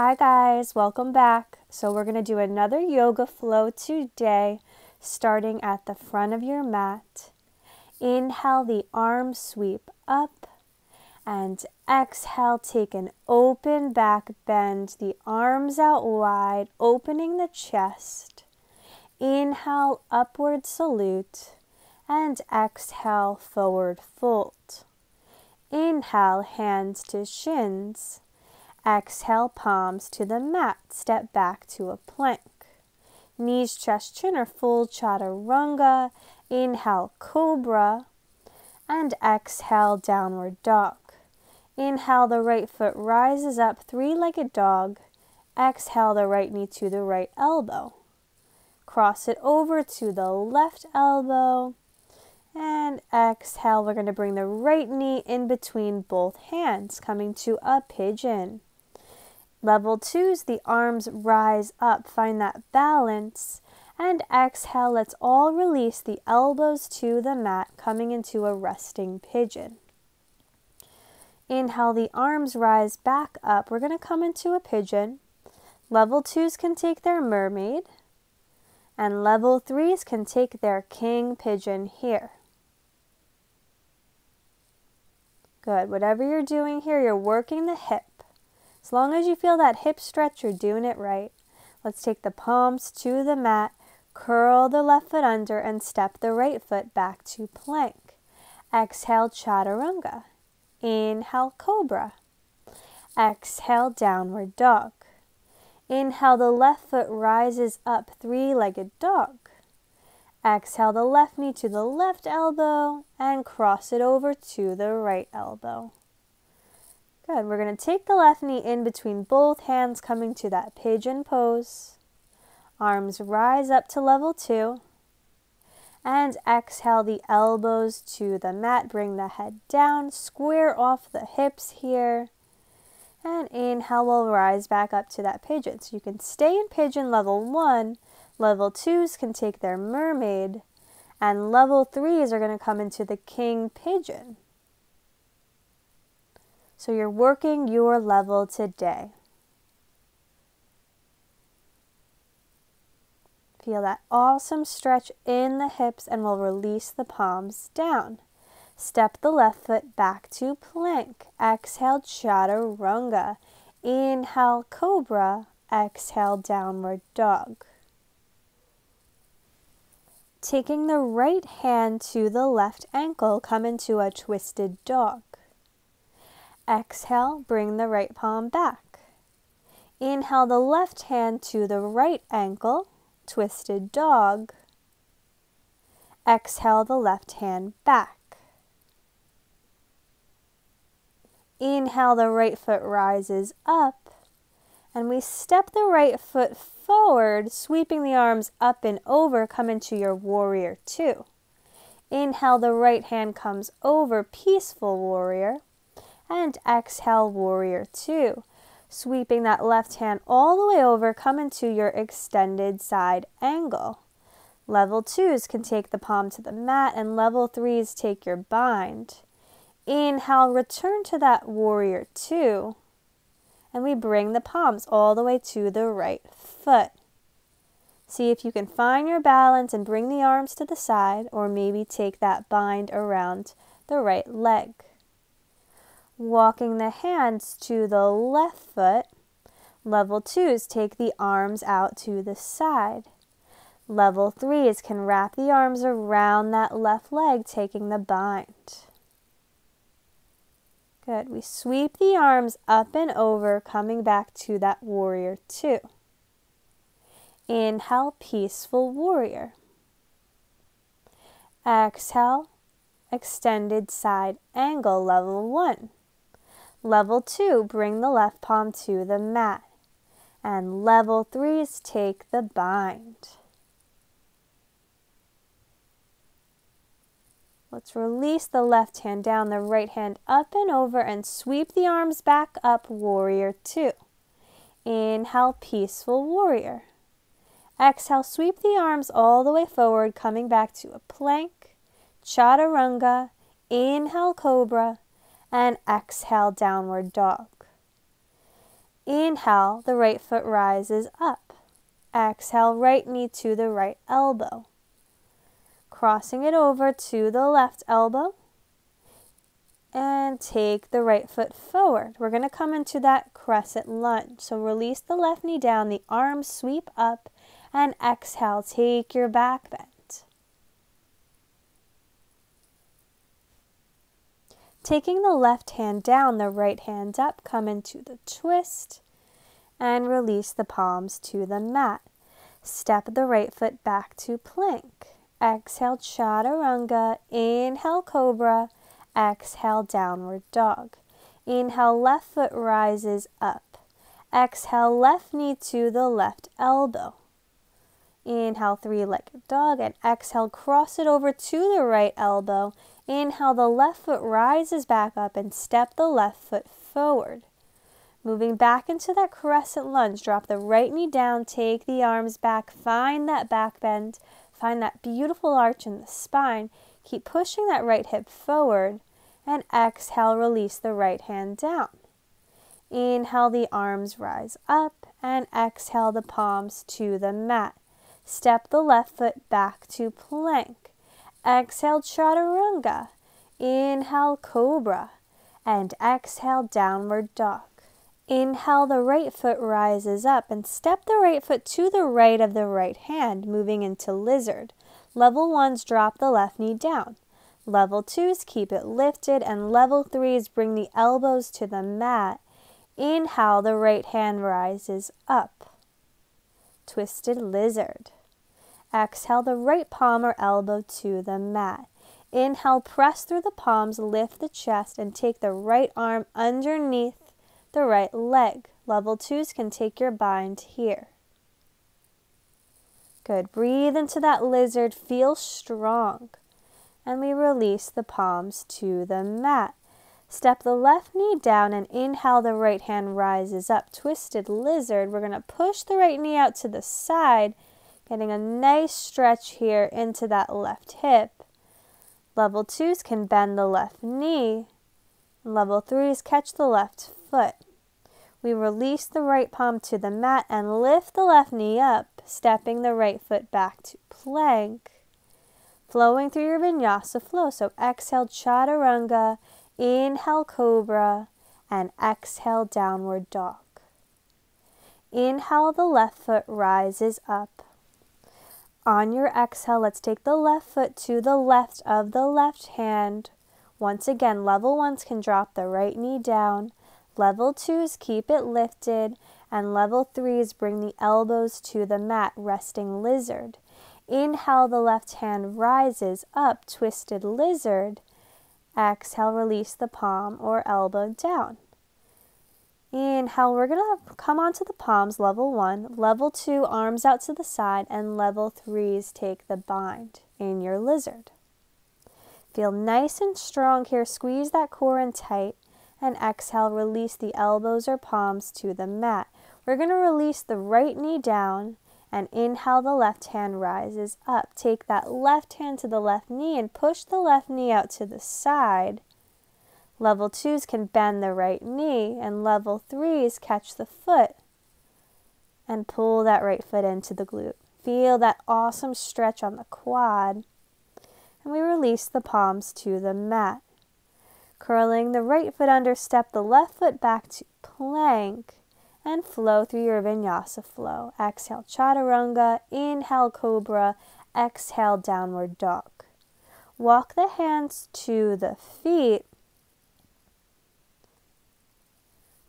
Hi guys, welcome back. So we're going to do another yoga flow today, starting at the front of your mat. Inhale the arm sweep up and exhale, take an open back bend, the arms out wide, opening the chest. Inhale, upward salute, and exhale, forward fold. Inhale, hands to shins. Exhale, palms to the mat. Step back to a plank. Knees, chest, chin or full chaturanga. Inhale, cobra. And exhale, downward dog. Inhale, the right foot rises up, three legged dog. Exhale, the right knee to the right elbow. Cross it over to the left elbow. And exhale, we're going to bring the right knee in between both hands, coming to a pigeon. Level two is the arms rise up. Find that balance. And exhale, let's all release the elbows to the mat, coming into a resting pigeon. Inhale, the arms rise back up. We're going to come into a pigeon. Level twos can take their mermaid. And level threes can take their king pigeon here. Good. Whatever you're doing here, you're working the hip. As long as you feel that hip stretch, you're doing it right. Let's take the palms to the mat, curl the left foot under, and step the right foot back to plank. Exhale, chaturanga. Inhale, cobra. Exhale, downward dog. Inhale, the left foot rises up, three legged dog. Exhale the left knee to the left elbow and cross it over to the right elbow. Good. We're going to take the left knee in between both hands, coming to that pigeon pose. Arms rise up to level two. And exhale the elbows to the mat. Bring the head down. Square off the hips here. And inhale, we'll rise back up to that pigeon. So you can stay in pigeon level one. Level twos can take their mermaid. And level threes are going to come into the king pigeon. So you're working your level today. Feel that awesome stretch in the hips and we'll release the palms down. Step the left foot back to plank. Exhale, chaturanga. Inhale, cobra. Exhale, downward dog. Taking the right hand to the left ankle, come into a twisted dog. Exhale, bring the right palm back. Inhale the left hand to the right ankle, twisted dog. Exhale the left hand back. Inhale, the right foot rises up. And we step the right foot forward, sweeping the arms up and over, come into your warrior two. Inhale, the right hand comes over, peaceful warrior. And exhale, warrior two. Sweeping that left hand all the way over, come into your extended side angle. Level twos can take the palm to the mat, and level threes take your bind. Inhale, return to that warrior two. And we bring the palms all the way to the right foot. See if you can find your balance and bring the arms to the side, or maybe take that bind around the right leg. Walking the hands to the left foot. Level twos take the arms out to the side. Level threes can wrap the arms around that left leg, taking the bind. Good. We sweep the arms up and over, coming back to that warrior two. Inhale, peaceful warrior. Exhale, extended side angle, level one. Level two, bring the left palm to the mat. And level three is take the bind. Let's release the left hand down, the right hand up and over, and sweep the arms back up, warrior two. Inhale, peaceful warrior. Exhale, sweep the arms all the way forward, coming back to a plank, chaturanga, inhale, cobra, and exhale, downward dog. Inhale, the right foot rises up. Exhale, right knee to the right elbow. Crossing it over to the left elbow. And take the right foot forward. We're going to come into that crescent lunge. So release the left knee down, the arms sweep up, and exhale, take your back bend. Taking the left hand down, the right hand up, come into the twist and release the palms to the mat. Step the right foot back to plank. Exhale, chaturanga. Inhale, cobra. Exhale, downward dog. Inhale, left foot rises up. Exhale, left knee to the left elbow. Inhale, three-legged dog, and exhale, cross it over to the right elbow Inhale, the left foot rises back up and step the left foot forward. Moving back into that crescent lunge, drop the right knee down, take the arms back, find that back bend, find that beautiful arch in the spine. Keep pushing that right hip forward and exhale, release the right hand down. Inhale, the arms rise up and exhale, the palms to the mat. Step the left foot back to plank. Exhale, chaturanga. Inhale, cobra. And exhale, downward dog. Inhale, the right foot rises up and step the right foot to the right of the right hand, moving into lizard. Level ones drop the left knee down. Level twos keep it lifted, and level threes bring the elbows to the mat. Inhale, the right hand rises up. Twisted lizard. Exhale the right palm or elbow to the mat. Inhale, press through the palms, lift the chest, and take the right arm underneath the right leg. Level twos can take your bind here. Good. Breathe into that lizard. Feel strong. And we release the palms to the mat. Step the left knee down and inhale, the right hand rises up. Twisted lizard. We're going to push the right knee out to the side Getting a nice stretch here into that left hip. Level twos can bend the left knee. Level threes catch the left foot. We release the right palm to the mat and lift the left knee up, stepping the right foot back to plank. Flowing through your vinyasa flow. So exhale chaturanga, inhale cobra, and exhale downward dog. Inhale, the left foot rises up. On your exhale, let's take the left foot to the left of the left hand. Once again, level ones can drop the right knee down. Level twos, keep it lifted. And level threes, bring the elbows to the mat, resting lizard. Inhale, the left hand rises up, twisted lizard. Exhale, release the palm or elbow down. Inhale, we're going to come onto the palms, level one. Level two, arms out to the side. And level threes, take the bind in your lizard. Feel nice and strong here. Squeeze that core in tight. And exhale, release the elbows or palms to the mat. We're going to release the right knee down and inhale, the left hand rises up. Take that left hand to the left knee and push the left knee out to the side. Level twos can bend the right knee, and level threes catch the foot and pull that right foot into the glute. Feel that awesome stretch on the quad. And we release the palms to the mat. Curling the right foot under, step the left foot back to plank and flow through your vinyasa flow. Exhale, chaturanga. Inhale, cobra. Exhale, downward dog. Walk the hands to the feet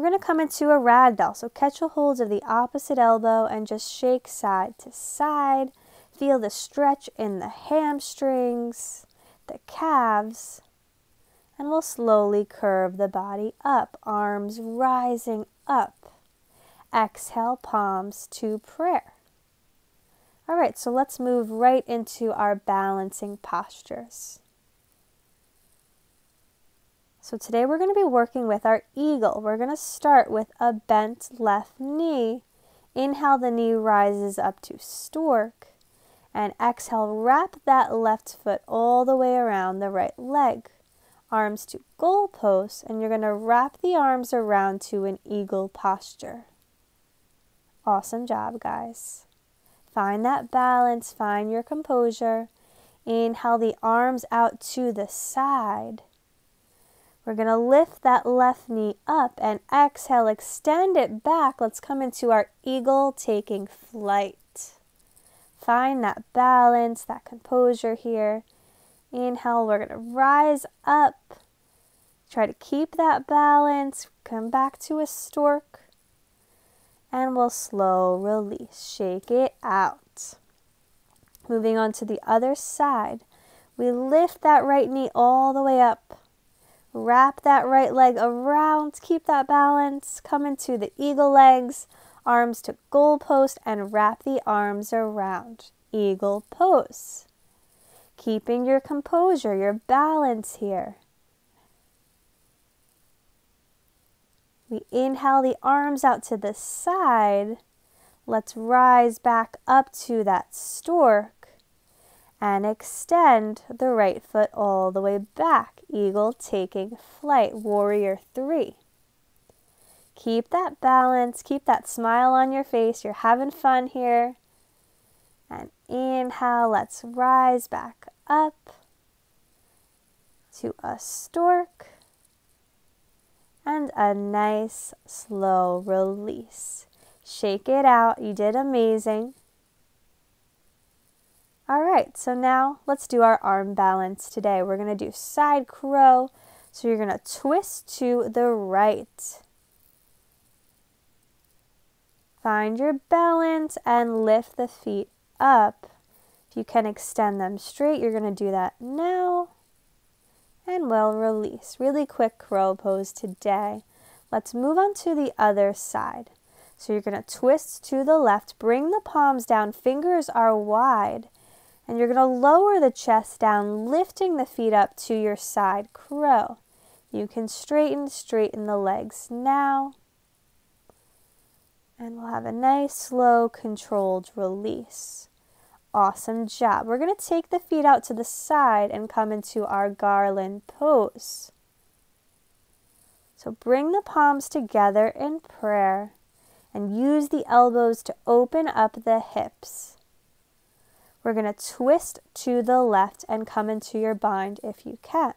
We're going to come into a ragdoll. So catch a hold of the opposite elbow and just shake side to side. Feel the stretch in the hamstrings, the calves. And we'll slowly curve the body up, arms rising up. Exhale, palms to prayer. All right, so let's move right into our balancing postures. So today we're going to be working with our eagle. We're going to start with a bent left knee. Inhale, the knee rises up to stork. And exhale, wrap that left foot all the way around the right leg. arms to goal post, and you're going to wrap the arms around to an eagle posture. Awesome job, guys. Find that balance, find your composure. Inhale the arms out to the side. We're going to lift that left knee up and exhale, extend it back. Let's come into our eagle taking flight. Find that balance, that composure here. Inhale, we're going to rise up. Try to keep that balance. Come back to a stork. And we'll slow release. Shake it out. Moving on to the other side. We lift that right knee all the way up. Wrap that right leg around. Keep that balance. Come into the eagle legs. Arms to goal post and wrap the arms around. Eagle pose keeping your composure, your balance here. We inhale the arms out to the side. Let's rise back up to that stork and extend the right foot all the way back. Eagle taking flight, warrior three. Keep that balance, keep that smile on your face. You're having fun here. And inhale, let's rise back up to a stork and a nice slow release. Shake it out. You did amazing. All right, so now let's do our arm balance today. We're to do side crow. So you're to twist to the right. Find your balance and lift the feet up. If you can extend them straight, you're to do that now. And we'll release. Really quick crow pose today. Let's move on to the other side. So you're to twist to the left, bring the palms down, fingers are wide, and you're going to lower the chest down, lifting the feet up to your side crow. You can straighten, straighten the legs now. And we'll have a nice, slow, controlled release. Awesome job. We're going to take the feet out to the side and come into our garland pose. So bring the palms together in prayer and use the elbows to open up the hips. We're going to twist to the left and come into your bind if you can.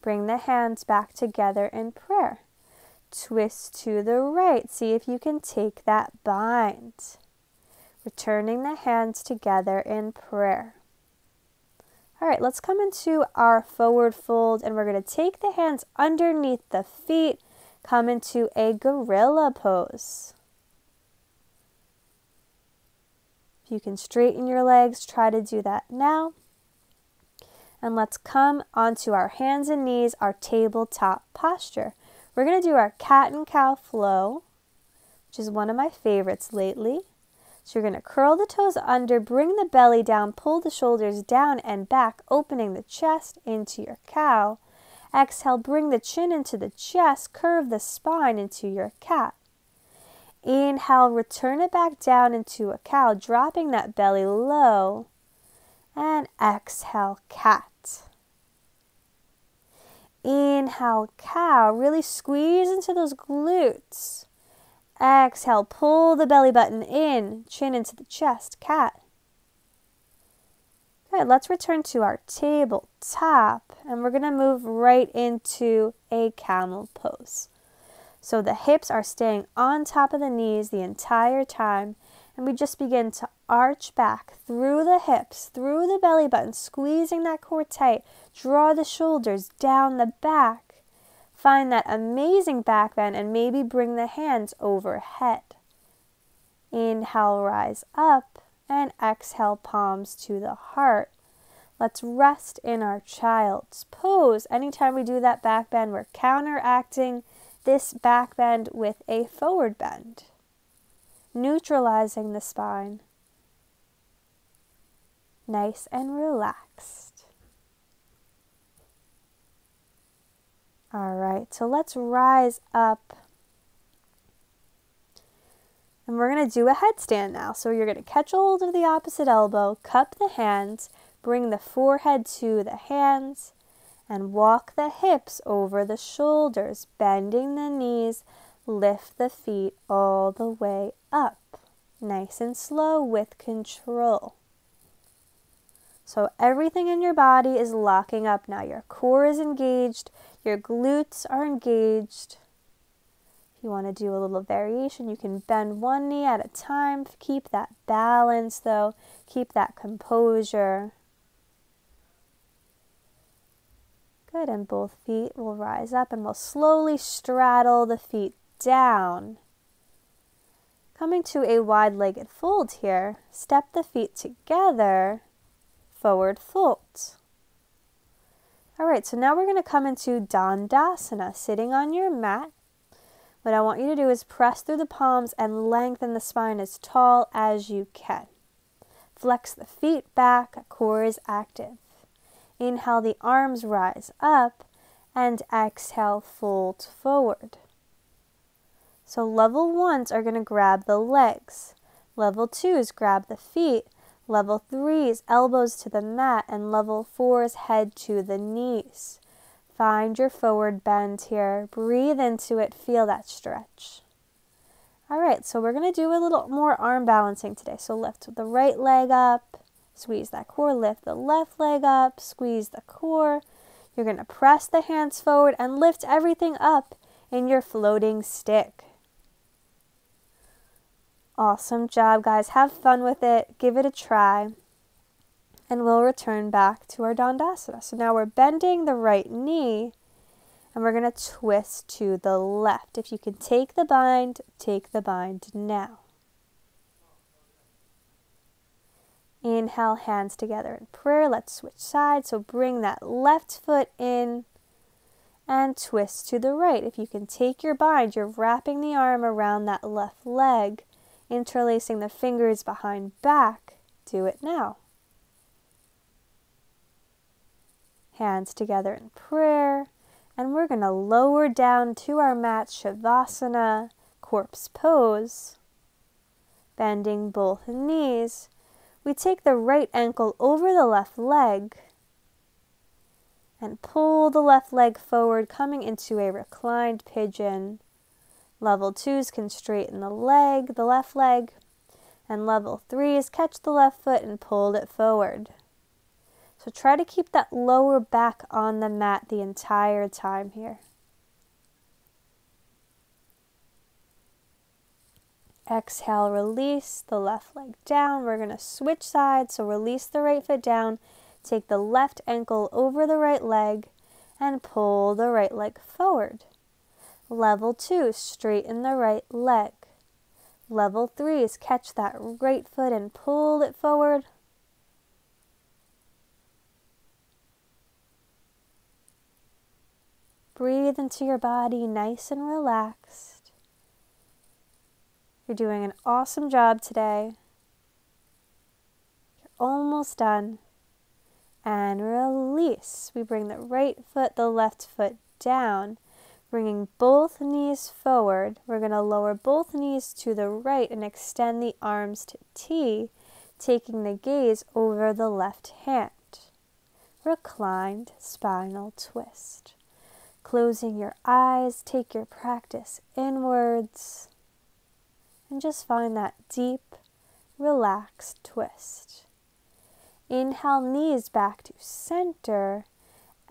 Bring the hands back together in prayer. Twist to the right. See if you can take that bind returning the hands together in prayer. All right, let's come into our forward fold and we're going to take the hands underneath the feet, come into a gorilla pose. If you can straighten your legs, try to do that now. And let's come onto our hands and knees, our tabletop posture. We're going to do our cat and cow flow, which is one of my favorites lately. So you're going to curl the toes under, bring the belly down, pull the shoulders down and back, opening the chest into your cow. Exhale, bring the chin into the chest, curve the spine into your cat. Inhale, return it back down into a cow, dropping that belly low. And exhale, cat. Inhale, cow. Really squeeze into those glutes. Exhale, pull the belly button in, chin into the chest, cat. Good, let's return to our tabletop and we're going to move right into a camel pose. So the hips are staying on top of the knees the entire time and we just begin to arch back through the hips, through the belly button, squeezing that core tight. Draw the shoulders down the back Find that amazing back bend and maybe bring the hands overhead. Inhale, rise up, and exhale, palms to the heart. Let's rest in our child's pose. Anytime we do that back bend, we're counteracting this back bend with a forward bend, neutralizing the spine. Nice and relaxed. All right, so let's rise up. And we're going to do a headstand now. So you're going to catch hold of the opposite elbow, cup the hands, bring the forehead to the hands, And walk the hips over the shoulders, bending the knees. Lift the feet all the way up. Nice and slow with control. So everything in your body is locking up now. Your core is engaged, your glutes are engaged. If you want to do a little variation, you can bend one knee at a time. Keep that balance though, keep that composure. Good, and both feet will rise up and we'll slowly straddle the feet down. Coming to a wide legged fold here, step the feet together forward fold. All right, so now we're going to come into Dandasana, sitting on your mat. What I want you to do is press through the palms and lengthen the spine as tall as you can. Flex the feet back, core is active. Inhale, the arms rise up, and exhale, fold forward. So level ones are going to grab the legs. Level twos grab the feet. Level three is elbows to the mat, and level four is head to the knees. Find your forward bend here. Breathe into it. Feel that stretch. All right, so we're going to do a little more arm balancing today. So lift the right leg up, squeeze that core, lift the left leg up, squeeze the core. You're going to press the hands forward and lift everything up in your floating stick. Awesome job, guys. Have fun with it. Give it a try. And we'll return back to our Dandasana. So now we're bending the right knee and we're going to twist to the left. If you can take the bind, take the bind now. Inhale, hands together in prayer. Let's switch sides. So bring that left foot in and twist to the right. If you can take your bind, you're wrapping the arm around that left leg interlacing the fingers behind back. Do it now. Hands together in prayer. And we're going to lower down to our mat, Shavasana, corpse pose. Bending both knees. We take the right ankle over the left leg and pull the left leg forward, coming into a reclined pigeon. Level twos can straighten the leg, the left leg. And level threes, catch the left foot and pull it forward. So try to keep that lower back on the mat the entire time here. Exhale, release the left leg down. We're going to switch sides. So release the right foot down. Take the left ankle over the right leg and pull the right leg forward. Level two, straighten the right leg. Level three is catch that right foot and pull it forward. Breathe into your body nice and relaxed. You're doing an awesome job today. You're almost done. And release. We bring the right foot, the left foot down bringing both knees forward. We're going to lower both knees to the right and extend the arms to T, taking the gaze over the left hand. Reclined spinal twist. Closing your eyes, take your practice inwards, and just find that deep, relaxed twist. Inhale, knees back to center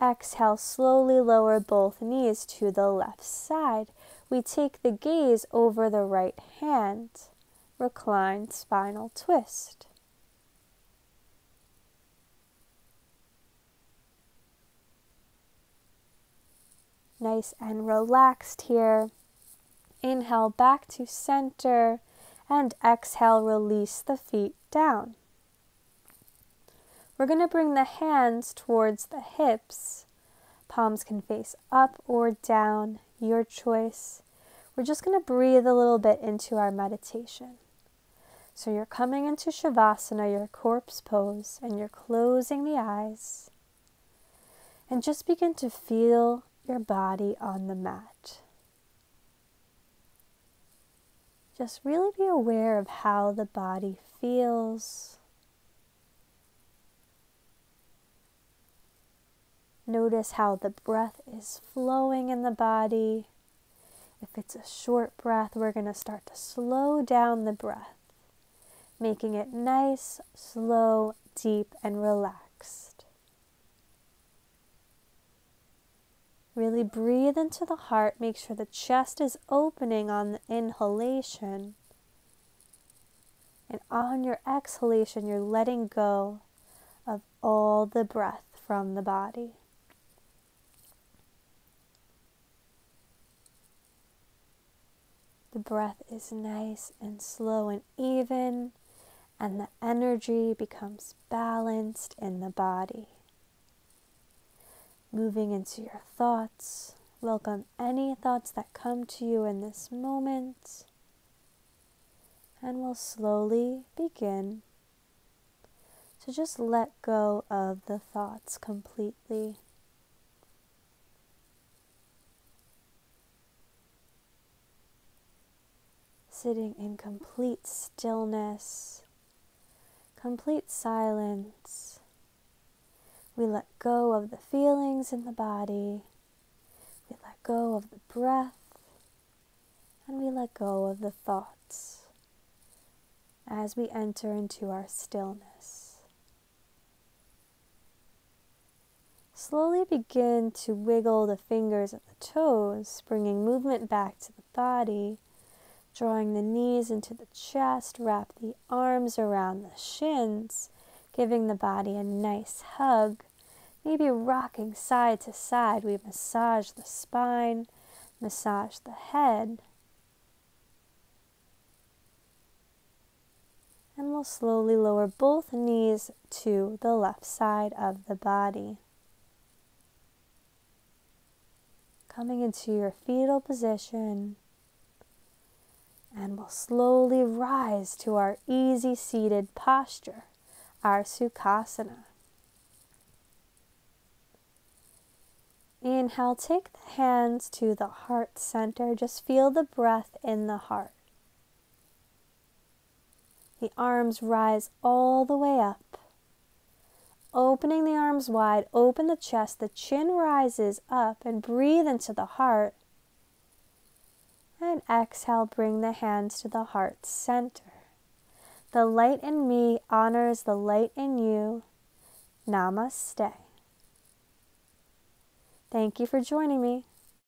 Exhale, slowly lower both knees to the left side. We take the gaze over the right hand. Reclined spinal twist. Nice and relaxed here. Inhale back to center and exhale, release the feet down. We're going to bring the hands towards the hips. Palms can face up or down, your choice. We're just going to breathe a little bit into our meditation. So you're coming into Shavasana, your corpse pose, and you're closing the eyes. And just begin to feel your body on the mat. Just really be aware of how the body feels. Notice how the breath is flowing in the body. If it's a short breath, we're going to start to slow down the breath, making it nice, slow, deep, and relaxed. Really breathe into the heart. Make sure the chest is opening on the inhalation. And on your exhalation, you're letting go of all the breath from the body. The breath is nice and slow and even, and the energy becomes balanced in the body. Moving into your thoughts, welcome any thoughts that come to you in this moment, and we'll slowly begin to just let go of the thoughts completely. sitting in complete stillness, complete silence. We let go of the feelings in the body, we let go of the breath, and we let go of the thoughts as we enter into our stillness. Slowly begin to wiggle the fingers and the toes, bringing movement back to the body drawing the knees into the chest, wrap the arms around the shins, giving the body a nice hug. Maybe rocking side to side, we massage the spine, massage the head. And we'll slowly lower both knees to the left side of the body. Coming into your fetal position and we'll slowly rise to our easy seated posture, our Sukhasana. Inhale, take the hands to the heart center. Just feel the breath in the heart. The arms rise all the way up. Opening the arms wide, open the chest, the chin rises up, and breathe into the heart. And exhale, bring the hands to the heart center. The light in me honors the light in you. Namaste. Thank you for joining me.